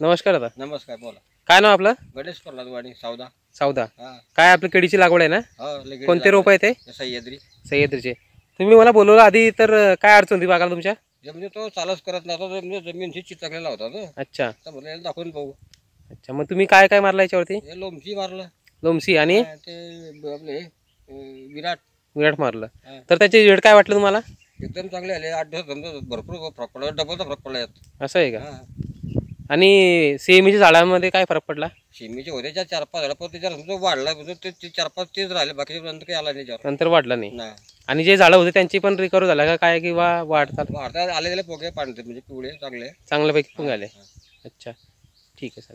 नमस्कार दादा नमस्कार बोला काय नाव आपलं गणेश प्रल्हादवाडी सावदा सावदा हा काय आपली केळीची लागवड आहे ना हो लगेच कोणते रोप आहे ते सह्याद्री सह्याद्रीचे तुम्ही मला बोलवलं आधी तर काय अडचण होती बागाला तुमच्या जे म्हणजे तो चालच करत नव्हता तो म्हणजे जमीनशी चितकलेला होता तो अच्छा तर म्हणलं याला दाखवून पाहू अच्छा मग तुम्ही काय काय मारलं याच्यावरती हे लोमची मारलं लोमसी आणि हा, ते ब- आपले अं, विराट विराट मारलं हा. तर त्याचे रेट काय वाटलं तुम्हाला एकदम चांगले आले आठ दिवस भरपूर फरक पडला डबलचा फरक पडला यात असं आहे का हा आणि सेमीच्या झाडामध्ये काय फरक पडला? शिमीचे होते चार चार पाच झाडा पण समजा वाढला ते ते चार पाच तेच राहिले बाकीचे नंतर काही आला नाही त्याच्यावर. नंतर वाढला नाही. नाही. आणि जे झाडं होते त्यांची पण रिकवर झाला का काय किंवा वाढतात? वाढता आले गेले पोगे पांढरे म्हणजे पिवळे चांगले. चांगल्यापैकी पण झाले अच्छा. ठीक आहे सर